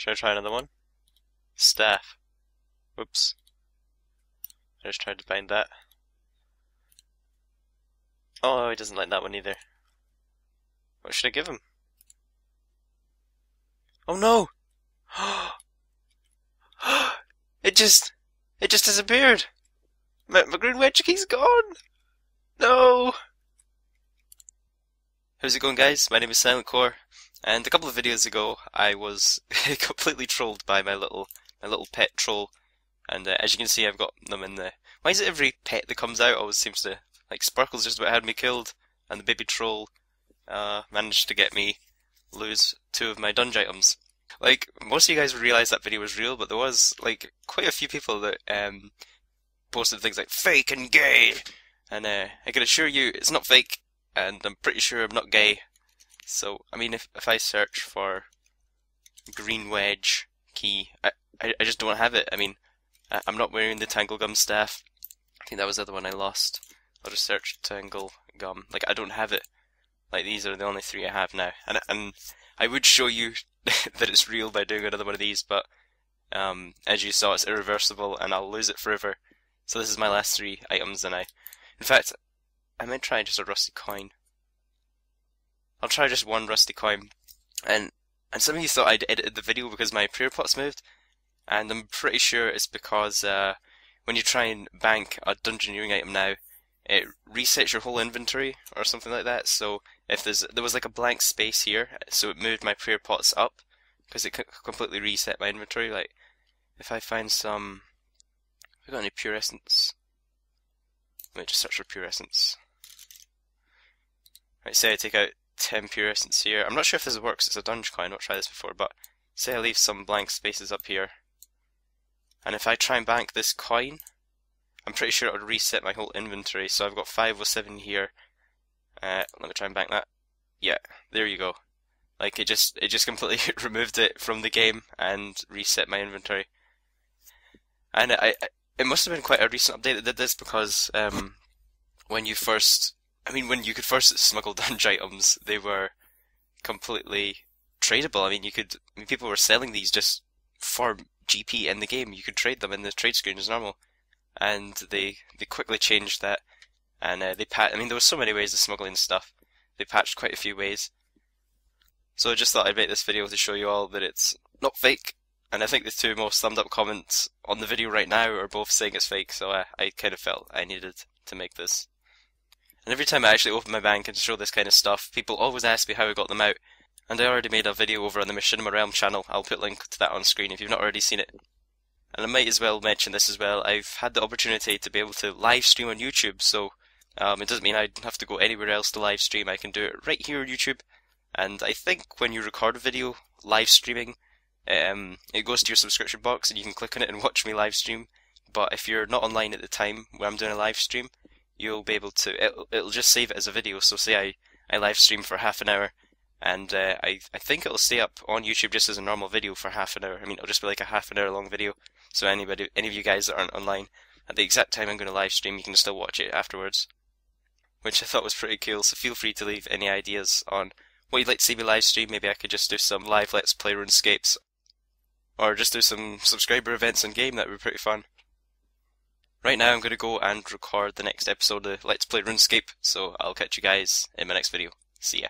Should I try another one? Staff. Whoops. I just tried to find that. Oh, he doesn't like that one either. What should I give him? Oh no! it just, it just disappeared. My, my green wedge key's gone. No. How's it going, guys? My name is Silent Core, and a couple of videos ago, I was completely trolled by my little, my little pet troll. And uh, as you can see, I've got them in there. Why is it every pet that comes out always seems to like Sparkles just about had me killed, and the baby troll uh, managed to get me lose two of my dungeon items. Like most of you guys would realize that video was real, but there was like quite a few people that um, posted things like fake and gay, and uh, I can assure you it's not fake, and I'm pretty sure I'm not gay. So I mean, if if I search for green wedge key, I I, I just don't have it. I mean, I, I'm not wearing the tangle gum staff. I think that was the other one I lost. I'll just search tangle gum. Like I don't have it. Like these are the only three I have now, and and I would show you that it's real by doing another one of these, but um, as you saw, it's irreversible, and I'll lose it forever. So this is my last three items, and I, in fact, I might try just a rusty coin. I'll try just one rusty coin, and and some of you thought I'd edited the video because my prayer pots moved, and I'm pretty sure it's because uh, when you try and bank a dungeoneering item now, it resets your whole inventory or something like that. So if there's there was like a blank space here, so it moved my prayer pots up because it completely reset my inventory. Like if I find some, have got any pure essence? Let me just search for pure essence. Right, say I take out 10 pure essence here. I'm not sure if this works, it's a dungeon coin, I've not tried this before, but say I leave some blank spaces up here. And if I try and bank this coin, I'm pretty sure it would reset my whole inventory. So I've got 507 here. Uh, let me try and bank that. Yeah, there you go. Like it just it just completely removed it from the game and reset my inventory. And I, I it must have been quite a recent update that did this because um, when you first, I mean, when you could first smuggle dungeon items, they were completely tradable. I mean, you could I mean, people were selling these just for GP in the game. You could trade them in the trade screen as normal and they they quickly changed that, and uh, they pat. I mean, there were so many ways of smuggling stuff. They patched quite a few ways. So I just thought I'd make this video to show you all that it's not fake. And I think the two most thumbed up comments on the video right now are both saying it's fake, so I, I kind of felt I needed to make this. And every time I actually open my bank and show this kind of stuff, people always ask me how I got them out. And I already made a video over on the Machinima Realm channel. I'll put a link to that on screen if you've not already seen it. And I might as well mention this as well. I've had the opportunity to be able to live stream on YouTube, so um, it doesn't mean I have to go anywhere else to live stream. I can do it right here on YouTube. And I think when you record a video live streaming, um, it goes to your subscription box and you can click on it and watch me live stream. But if you're not online at the time when I'm doing a live stream, you'll be able to. It'll, it'll just save it as a video. So say I I live stream for half an hour, and uh, I I think it'll stay up on YouTube just as a normal video for half an hour. I mean, it'll just be like a half an hour long video. So anybody, any of you guys that aren't online, at the exact time I'm going to live stream, you can still watch it afterwards. Which I thought was pretty cool. So feel free to leave any ideas on what you'd like to see me live stream. Maybe I could just do some live Let's Play RuneScapes, or just do some subscriber events in game. That would be pretty fun. Right now, I'm going to go and record the next episode of Let's Play RuneScape. So I'll catch you guys in my next video. See ya.